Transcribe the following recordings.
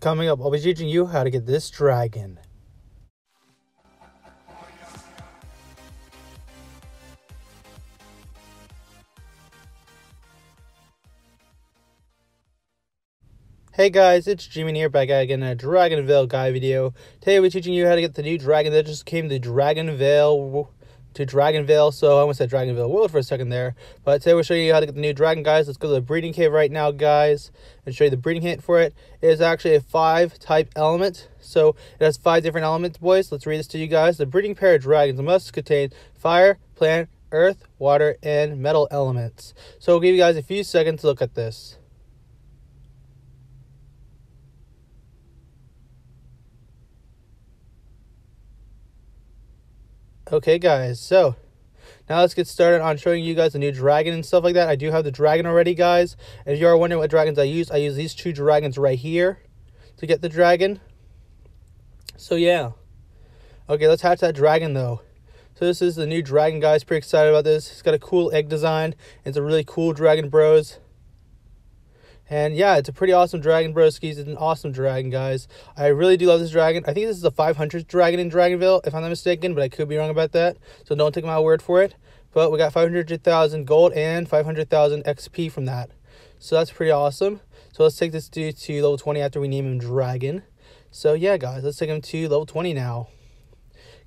Coming up, I'll be teaching you how to get this dragon. Hey guys, it's G-Man here back again in a Dragonvale guy video. Today we're teaching you how to get the new dragon that just came to Dragonvale to Dragonvale. So I almost said Dragonvale World for a second there. But today we're showing you how to get the new dragon, guys. Let's go to the breeding cave right now, guys, and show you the breeding hint for it. It is actually a five type element. So it has five different elements, boys. Let's read this to you guys. The breeding pair of dragons must contain fire, plant, earth, water, and metal elements. So we will give you guys a few seconds to look at this. Okay, guys, so now let's get started on showing you guys the new dragon and stuff like that. I do have the dragon already, guys. And if you are wondering what dragons I use, I use these two dragons right here to get the dragon. So, yeah. Okay, let's hatch that dragon, though. So this is the new dragon, guys. Pretty excited about this. It's got a cool egg design. It's a really cool dragon, bros. And yeah, it's a pretty awesome dragon, broskies. It's an awesome dragon, guys. I really do love this dragon. I think this is the 500th dragon in Dragonvale, if I'm not mistaken, but I could be wrong about that. So don't take my word for it. But we got 500,000 gold and 500,000 XP from that. So that's pretty awesome. So let's take this dude to level 20 after we name him Dragon. So yeah, guys, let's take him to level 20 now.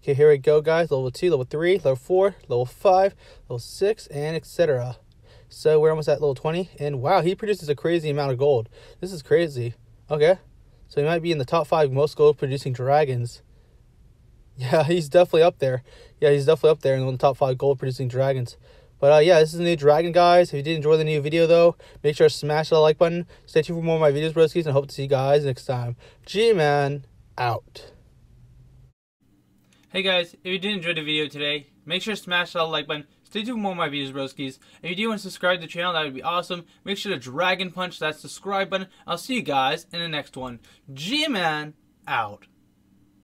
Okay, here we go, guys. Level 2, level 3, level 4, level 5, level 6, and etc. So we're almost at level 20. And wow, he produces a crazy amount of gold. This is crazy. Okay. So he might be in the top five most gold producing dragons. Yeah, he's definitely up there. Yeah, he's definitely up there in the top five gold producing dragons. But uh, yeah, this is a new dragon, guys. If you did enjoy the new video, though, make sure to smash that like button. Stay tuned for more of my videos, broskies, and hope to see you guys next time. G-Man, out. Hey guys, if you did enjoy the video today, make sure to smash that like button. Stay tuned for more of my videos, broskies. If you do want to subscribe to the channel, that would be awesome. Make sure to dragon punch that subscribe button. I'll see you guys in the next one. G-Man, out.